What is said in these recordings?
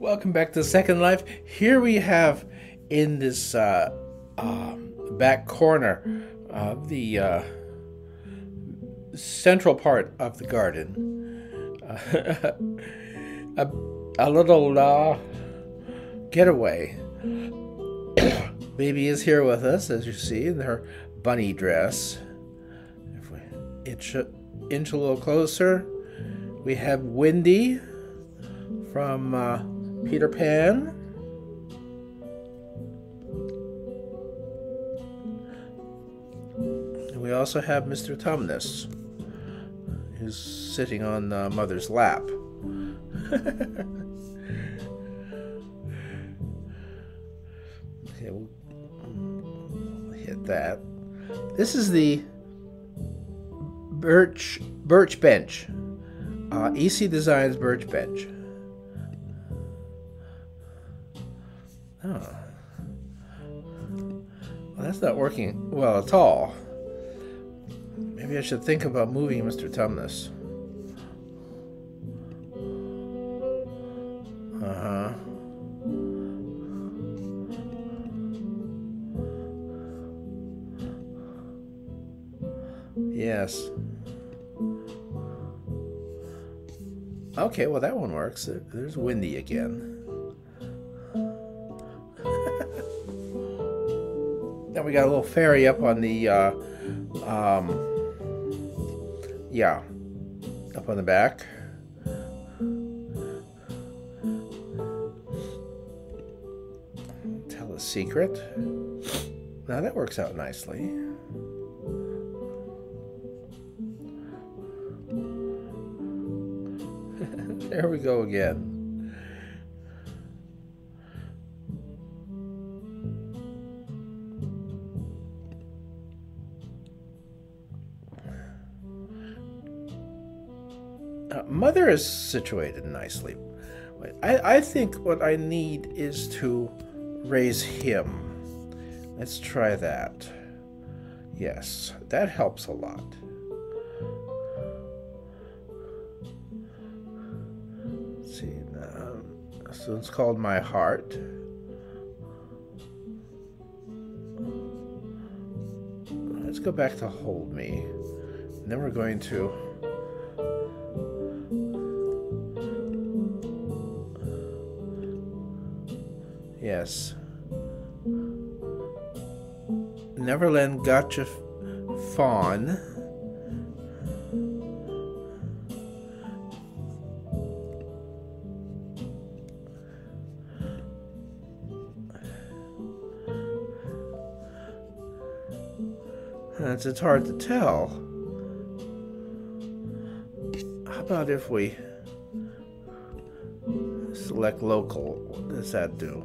Welcome back to Second Life. Here we have in this uh, uh, back corner of the uh, central part of the garden uh, a, a little uh, getaway. Baby is here with us, as you see, in her bunny dress. If we inch, inch a little closer, we have Wendy from uh, Peter Pan. And we also have Mr. Tumnus, who's sitting on uh, Mother's lap. okay, we'll hit that. This is the Birch Birch Bench. Uh, EC Designs Birch Bench. Oh. Well, that's not working well at all. Maybe I should think about moving Mr. Tumnus. Uh huh. Yes. Okay, well that one works. There's Windy again. We got a little fairy up on the, uh, um, yeah, up on the back. Tell a secret. Now that works out nicely. there we go again. Mother is situated nicely. I, I think what I need is to raise him. Let's try that. Yes, that helps a lot. Let's see, um, so it's called My Heart. Let's go back to Hold Me. And then we're going to Yes. Neverland Gacha Fawn. It's, it's hard to tell. How about if we select local? What does that do?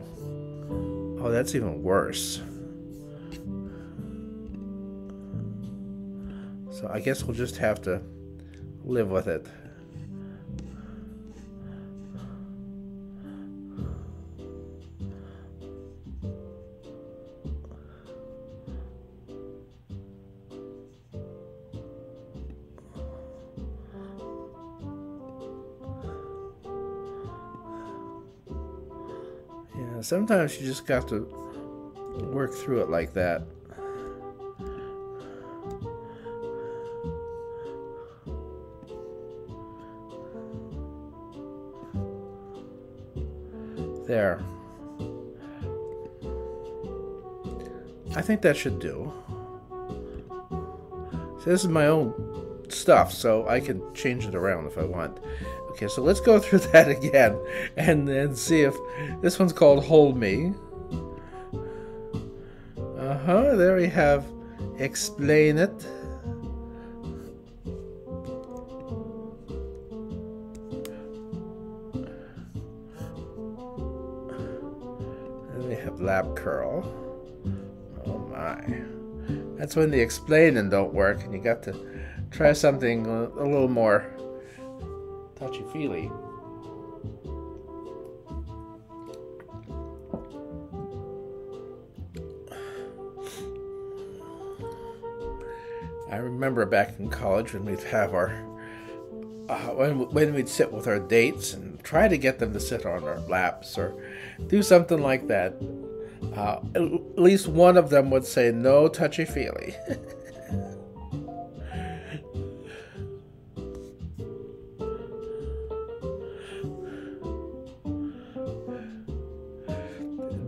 Oh, that's even worse. So I guess we'll just have to live with it. Yeah, sometimes you just got to work through it like that. There. I think that should do. So this is my own stuff, so I can change it around if I want. Okay, so let's go through that again and then see if this one's called Hold Me. Uh huh, there we have Explain It. And we have Lap Curl. Oh my. That's when the explaining don't work and you got to try something a little more touchy feely. I remember back in college when we'd have our uh, when, when we'd sit with our dates and try to get them to sit on our laps or do something like that, uh, at least one of them would say, no touchy feely.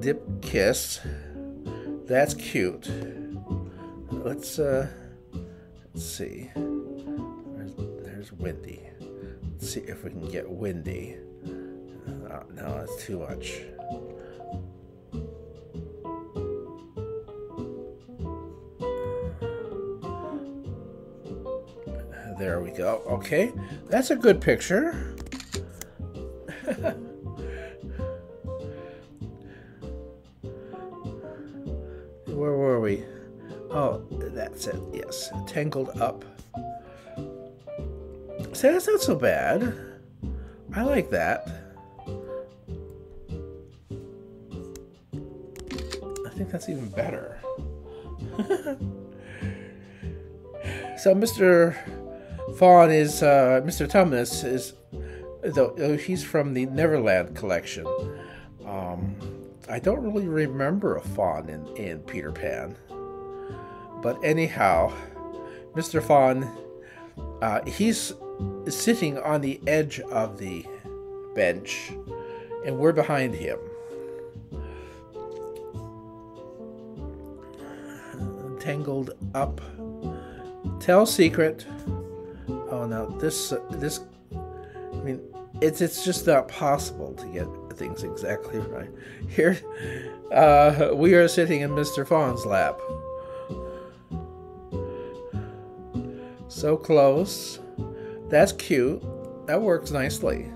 Dip kiss. That's cute. Let's uh let's see. There's, there's Wendy. Let's see if we can get Wendy. Oh, no, that's too much. There we go. Okay, that's a good picture. Where were we? Oh, that's it. Yes, tangled up. See, that's not so bad. I like that. I think that's even better. so, Mr. Fawn is uh, Mr. Tumnus is though he's from the Neverland collection. Um, I don't really remember a fawn in, in Peter Pan. But anyhow, Mr. Fawn, uh, he's sitting on the edge of the bench, and we're behind him. Tangled up. Tell secret. Oh no, this this. I mean, it's it's just not possible to get things exactly right. Here, uh, we are sitting in Mr. Fawn's lap. So close. That's cute. That works nicely.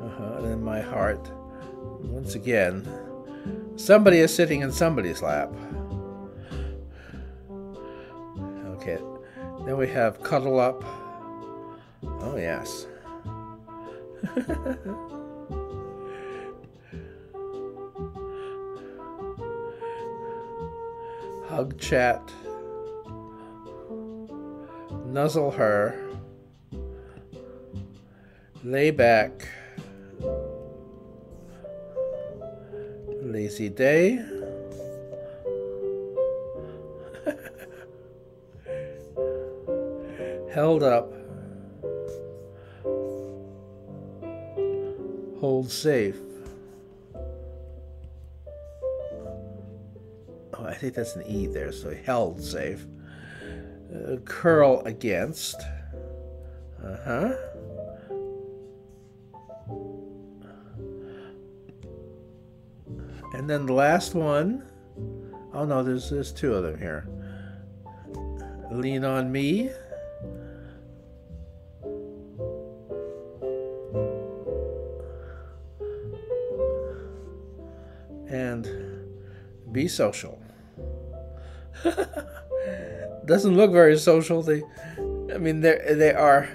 Uh-huh, and in my heart, once again, somebody is sitting in somebody's lap. We have cuddle up. Oh, yes. Hug chat. Nuzzle her. Lay back. Lazy day. Held up. Hold safe. Oh, I think that's an E there, so held safe. Uh, curl against. Uh huh. And then the last one. Oh no, there's there's two of them here. Lean on me. Social. Doesn't look very social. They, I mean, they they are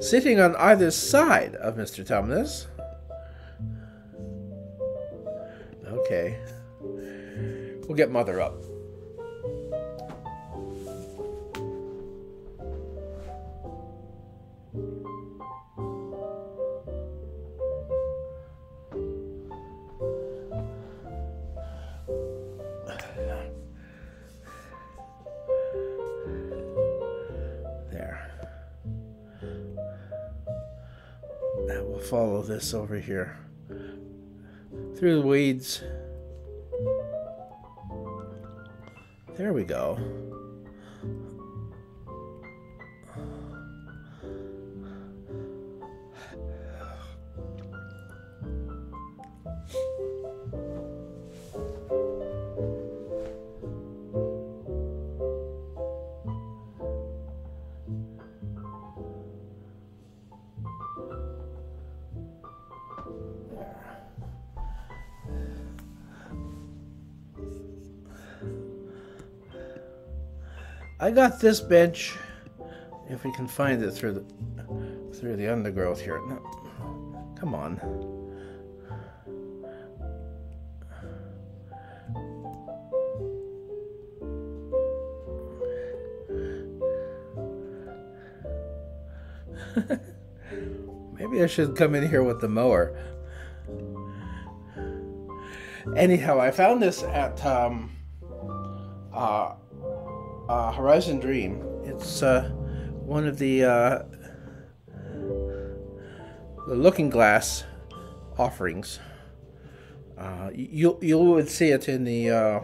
sitting on either side of Mr. Tumnus. Okay. We'll get Mother up. Follow this over here through the weeds. There we go. I got this bench, if we can find it through the through the undergrowth here. No, come on. Maybe I should come in here with the mower. Anyhow, I found this at um, uh, uh, Horizon Dream. It's uh, one of the uh, the Looking Glass offerings. Uh, you you would see it in the uh,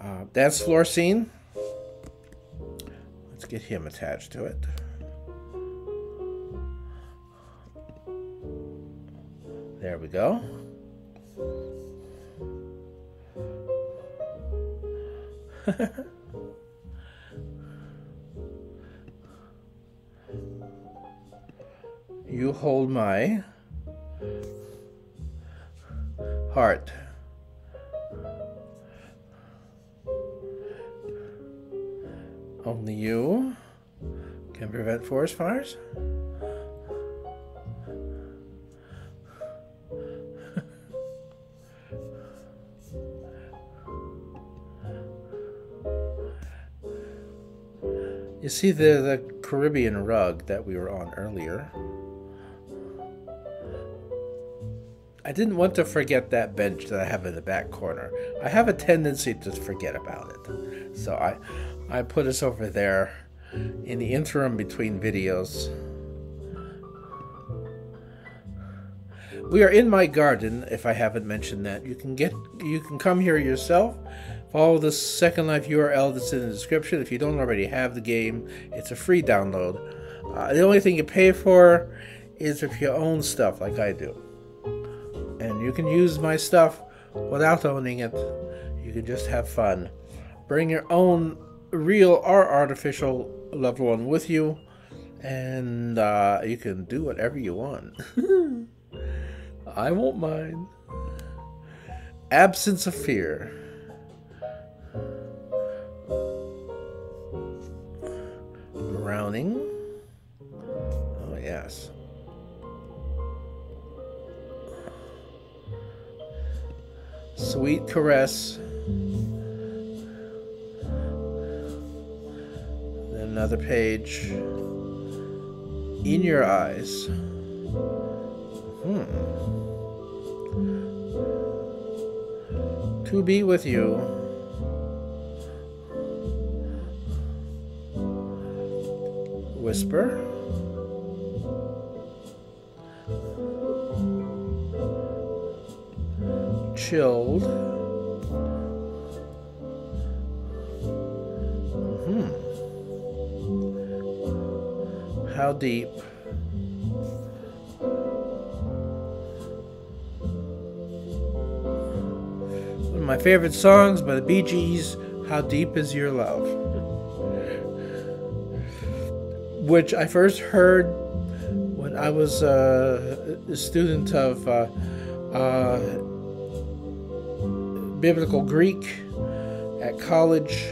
uh, dance floor scene. Let's get him attached to it. There we go. you hold my heart. Only you can prevent forest fires? You see the, the Caribbean rug that we were on earlier? I didn't want to forget that bench that I have in the back corner. I have a tendency to forget about it. So I, I put us over there in the interim between videos. We are in my garden, if I haven't mentioned that. You can get you can come here yourself Follow the Second Life URL that's in the description. If you don't already have the game, it's a free download. Uh, the only thing you pay for is if you own stuff like I do. And you can use my stuff without owning it. You can just have fun. Bring your own real or artificial loved one with you, and uh, you can do whatever you want. I won't mind. Absence of fear. Browning. Sweet caress. Another page. In your eyes. Hmm. To be with you. whisper. Chilled. Hmm. How deep? One of my favorite songs by the Bee Gees, How Deep Is Your Love? which I first heard when I was uh, a student of uh, uh, biblical Greek at college,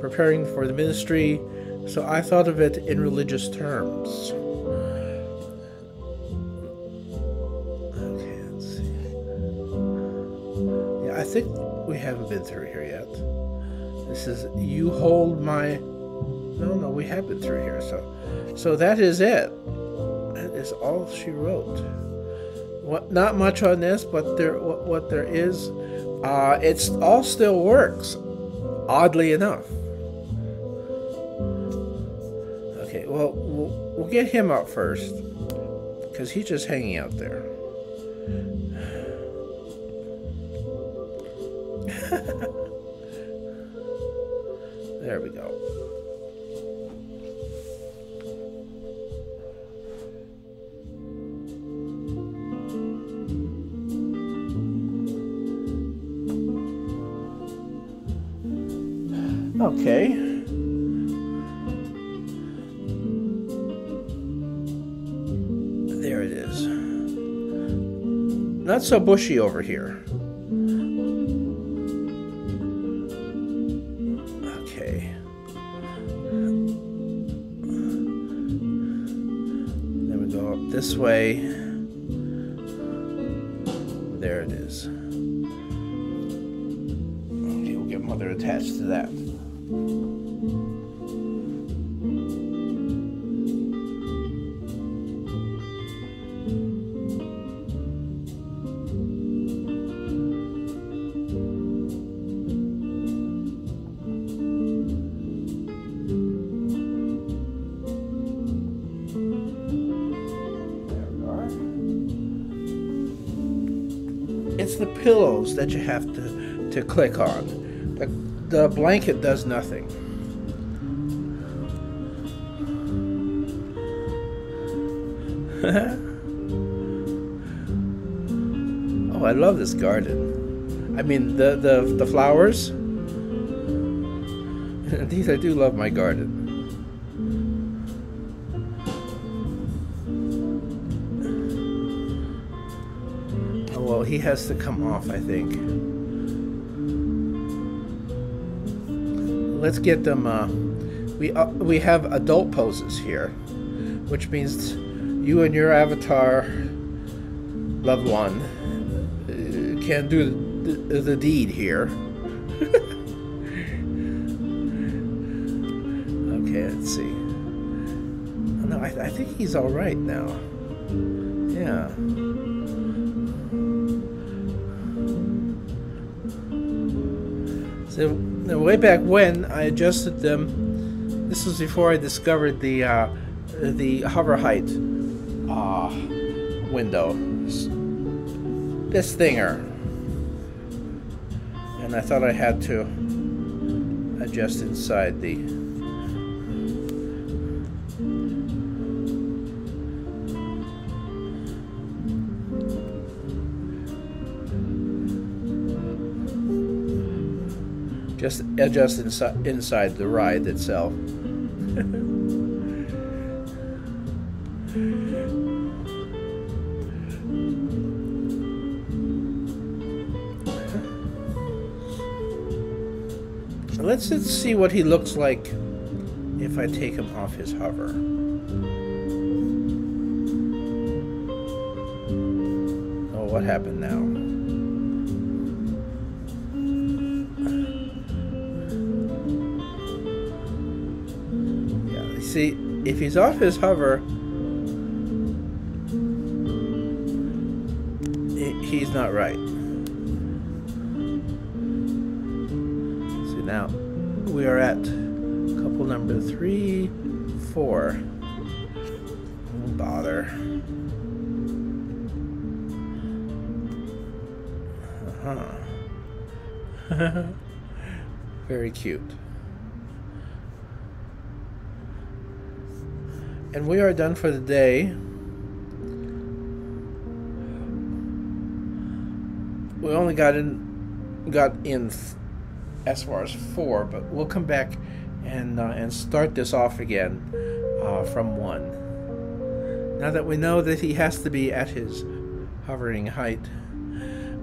preparing for the ministry. So I thought of it in religious terms. Okay, let's see. Yeah, I think we haven't been through here yet. This is You Hold My no, no, we have been through here. So, so that is it. That is all she wrote. What? Not much on this, but there. What, what there is, uh, it's all still works. Oddly enough. Okay. Well, we'll, we'll get him up first, because he's just hanging out there. there we go. Okay. There it is. Not so bushy over here. Okay. Then we go up this way. There it is. Okay, we'll get mother attached to that it's the pillows that you have to, to click on. The the blanket does nothing. oh, I love this garden. I mean, the, the, the flowers. These, I do love my garden. Oh, well, he has to come off, I think. Let's get them, uh, we, uh, we have adult poses here, which means you and your avatar loved one uh, can do the, the deed here. okay, let's see. Oh, no, I, I think he's all right now. Yeah. So way back when I adjusted them, this was before I discovered the uh, the hover height uh, window. This thinger. And I thought I had to adjust inside the just uh, adjust inside inside the ride itself. let's, let's see what he looks like if I take him off his hover. Oh, what happened now? See, if he's off his hover, he's not right. So now we are at couple number three, four. Oh, bother. Uh-huh. Very cute. And we are done for the day. We only got in got in as far as four, but we'll come back and uh, and start this off again uh, from one. Now that we know that he has to be at his hovering height.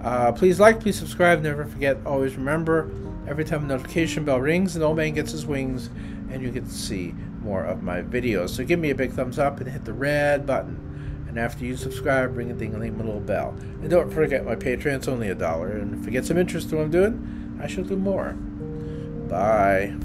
Uh, please like, please subscribe, never forget, always remember, every time a notification bell rings, an old man gets his wings, and you get to see more of my videos. So give me a big thumbs up and hit the red button. And after you subscribe, ring a ding-a-ling little bell. And don't forget my Patreon's only a dollar. And if you get some interest in what I'm doing, I shall do more. Bye.